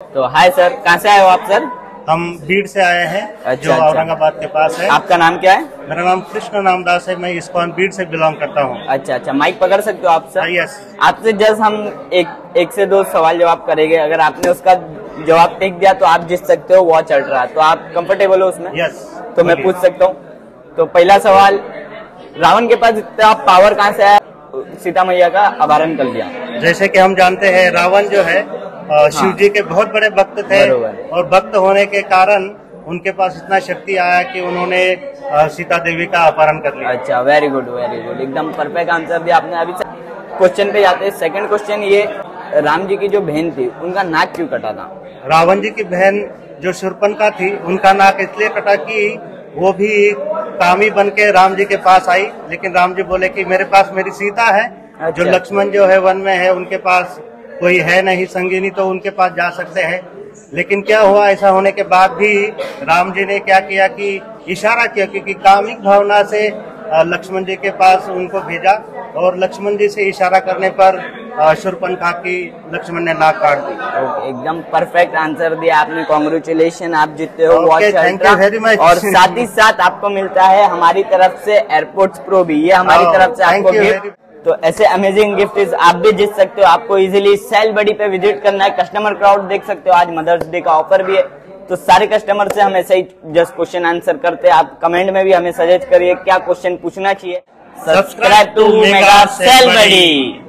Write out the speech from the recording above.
तो hi sir कहाँ से आए हो आप सर? हम भीड़ से आए हैं अच्छा, जो अच्छा। औरंगाबाद के पास है। आपका नाम क्या है? मेरा नाम कृष्ण नामदास है मैं इस्कॉन भीड़ से बिलोंग करता हूँ। अच्छा अच्छा। माइक पकड़ सकते हो आप सर? यस आपसे जस्ट हम एक एक से दो सवाल जवाब करेंगे। अगर आपने उसका जवाब टिक दिया तो आप जीत सकते हो वॉच अल्ट्रा। तो आप कंफर्टेबल हो उसमें? यस तो मैं पूछ सकता हूँ। तो पहला सवाल रावण के पास इतना पावर कहाँ से आया? सीता मैया का अपहरण कर दिया। जैसे कि हम जानते हैं रावण जो है अ, शिव जी के बहुत बड़े भक्त थे हाँ। और भक्त होने के कारण उनके पास इतना शक्ति आया कि उन्होंने सीता देवी का अपहरण कर लिया। अच्छा वेरी गुड वेरी गुड एकदम परफेक्ट आंसर दिया आपने अभी क्वेश्चन पे जाते हैं। सेकंड क्वेश्चन ये राम जी की जो बहन थी उनका नाक क्यों कटा था? रावण जी की बहन जो शूर्पणखा थी उनका नाक इसलिए कटा कि वो भी कामी बन के राम जी के पास आई। लेकिन राम जी बोले कि मेरे पास मेरी सीता है जो अच्छा। लक्ष्मण जो है वन में है उनके पास कोई है नहीं संगिनी तो उनके पास जा सकते हैं। लेकिन क्या हुआ ऐसा होने के बाद भी राम जी ने क्या किया कि इशारा किया क्योंकि कामिक भावना से लक्ष्मण जी के पास उनको भेजा और लक्ष्मण जी से इशारा करने पर शूर्पणखा की लक्ष्मण ने नाक काट दी। एकदम परफेक्ट आंसर दिया आपने। कॉन्ग्रेचुलेशन आप जीते हो। Okay. और साथ ही साथ आपको मिलता है हमारी तरफ़ से एयरपोर्ट प्रो भी। ये हमारी Oh, तरफ़ से आपको तो ऐसे अमेजिंग गिफ्ट आप भी जीत सकते हो। आपको इजीली सेल बडी पे विज़िट करना है। कस्टमर क्राउड देख सकते हो। आज मदर्स डे का ऑफ़र भी है। तो सारे कस्टमर से हम ऐसे ही जस्ट क्वेश्चन आंसर करते हैं। आप कमेंट में भी हमें सजेस्ट करिए क्या क्वेश्चन पूछना चाहिए। Subscribe to mega sale buddy